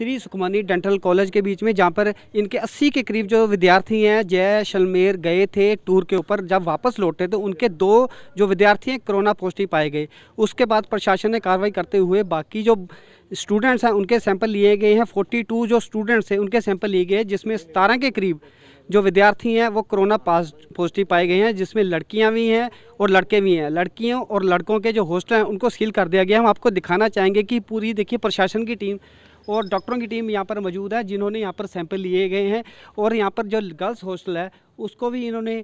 Shri Sukhmani dental college के बीच में, जहाँ पर इनके 80 के करीब जो विद्यार्थी हैं, जय शलमेर गए थे टूर के ऊपर। जब वापस लौटे तो उनके दो जो विद्यार्थी हैं, कोरोना पॉजिटिव पाए गए। उसके बाद प्रशासन ने कार्रवाई करते हुए बाकी जो स्टूडेंट्स हैं, उनके सैंपल लिए गए हैं। 42 जो स्टूडेंट्स हैं, उनके सैंपल लिए गए हैं जिसमें सतारह के करीब जो विद्यार्थी हैं, वो कोरोना पॉजिटिव पाए गए हैं, जिसमें लड़कियाँ भी हैं और लड़के भी हैं। लड़कियों और लड़कों के जो हॉस्टल हैं, उनको सील कर दिया गया हम आपको दिखाना चाहेंगे कि पूरी, देखिए, प्रशासन की टीम और डॉक्टरों की टीम यहाँ पर मौजूद है, जिन्होंने यहाँ पर सैंपल लिए गए हैं और यहाँ पर जो गर्ल्स हॉस्टल है, उसको भी इन्होंने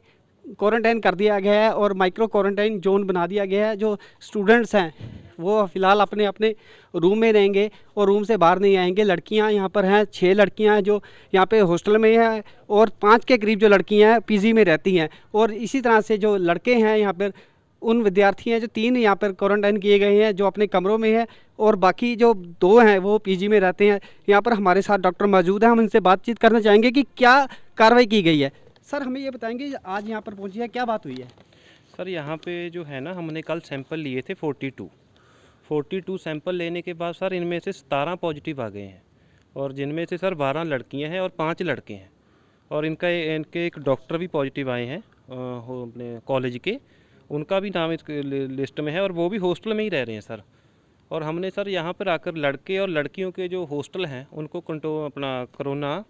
क्वारंटाइन कर दिया गया है और माइक्रो क्वारंटाइन जोन बना दिया गया है। जो स्टूडेंट्स हैं, वो फ़िलहाल अपने अपने रूम में रहेंगे और रूम से बाहर नहीं आएँगे। लड़कियाँ यहाँ पर हैं, छः लड़कियाँ हैं जो यहाँ पे हॉस्टल में हैं और पाँच के करीब जो लड़कियाँ हैं, पीजी में रहती हैं। और इसी तरह से जो लड़के हैं यहाँ पर उन विद्यार्थी हैं जो तीन यहाँ पर क्वारंटाइन किए गए हैं, जो अपने कमरों में है और बाकी जो दो हैं, वो पीजी में रहते हैं। यहाँ पर हमारे साथ डॉक्टर मौजूद हैं। हम इनसे बातचीत करना चाहेंगे कि क्या कार्रवाई की गई है। सर, हमें ये बताएँगे, आज यहाँ पर पहुँची है, क्या बात हुई है? सर, यहाँ पे जो है ना, हमने कल सैंपल लिए थे 42 42 सैंपल लेने के बाद सर, इनमें से सतारह पॉजिटिव आ गए हैं और जिनमें से सर बारह लड़कियाँ हैं और पाँच लड़के हैं। और इनका इनके एक डॉक्टर भी पॉजिटिव आए हैं, अपने कॉलेज के। उनका भी नाम इस लिस्ट में है और वो भी हॉस्टल में ही रह रहे हैं, सर। और हमने, सर, यहाँ पर आकर लड़के और लड़कियों के जो हॉस्टल हैं, उनको कंट्रो, अपना कोरोना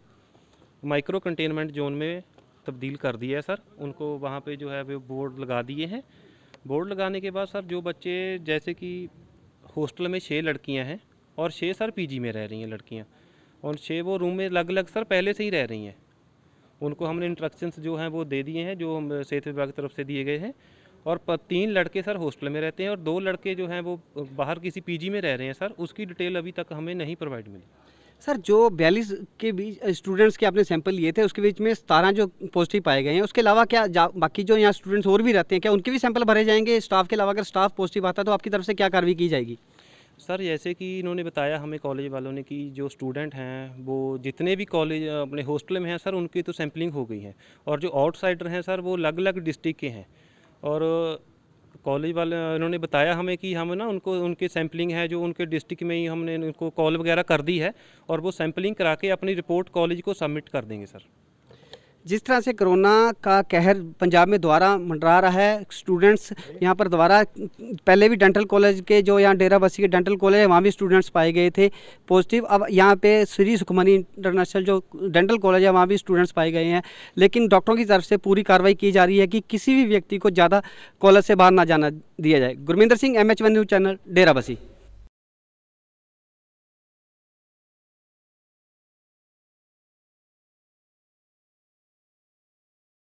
माइक्रो कंटेनमेंट जोन में तब्दील कर दिया है, सर। उनको वहाँ पे जो है वो बोर्ड लगा दिए हैं। बोर्ड लगाने के बाद, सर, जो बच्चे, जैसे कि हॉस्टल में छः लड़कियाँ हैं और छः सर, पीजी में रह रही हैं लड़कियाँ। और छः वो रूम में अलग अलग सर, पहले से ही रह रही हैं। उनको हमने इंस्ट्रक्शंस जो हैं, वो दे दिए हैं, जो सेहत विभाग की तरफ़ से दिए गए हैं। और तीन लड़के सर हॉस्टल में रहते हैं और दो लड़के जो हैं वो बाहर किसी पीजी में रह रहे हैं सर उसकी डिटेल अभी तक हमें नहीं प्रोवाइड मिली। सर जो बयालीस के बीच स्टूडेंट्स के आपने सैंपल लिए थे उसके बीच में सतारह जो पॉजिटिव पाए गए हैं उसके अलावा क्या बाकी जो यहाँ स्टूडेंट्स और भी रहते हैं क्या उनके भी सैंपल भरे जाएँगे स्टाफ के अलावा? अगर स्टाफ पॉजिटिव आता है तो आपकी तरफ़ से क्या कार्रवाई की जाएगी? सर जैसे कि इन्होंने बताया हमें कॉलेज वालों ने कि जो स्टूडेंट हैं वो जितने भी कॉलेज अपने हॉस्टल में हैं सर उनकी तो सैम्पलिंग हो गई है। और जो आउटसाइडर हैं सर वो अलग अलग डिस्ट्रिक्ट के हैं। और कॉलेज वाले उन्होंने बताया हमें कि हम ना उनको, उनके सैम्पलिंग है जो उनके डिस्ट्रिक्ट में ही हमने उनको कॉल वगैरह कर दी है और वो सैम्पलिंग करा के अपनी रिपोर्ट कॉलेज को सबमिट कर देंगे, सर। जिस तरह से कोरोना का कहर पंजाब में दोबारा मंडरा रहा है स्टूडेंट्स यहाँ पर दोबारा, पहले भी डेंटल कॉलेज के जो यहाँ डेरा बसी के डेंटल कॉलेज है, वहाँ भी स्टूडेंट्स पाए गए थे पॉजिटिव अब यहाँ पे श्री सुखमनी इंटरनेशनल जो डेंटल कॉलेज है, वहाँ भी स्टूडेंट्स पाए गए हैं। लेकिन डॉक्टरों की तरफ़ से पूरी कार्रवाई की जा रही है कि किसी भी व्यक्ति को ज़्यादा कॉलेज से बाहर ना जाना दिया जाए। Gurminder Singh M H one news channel Dera Bassi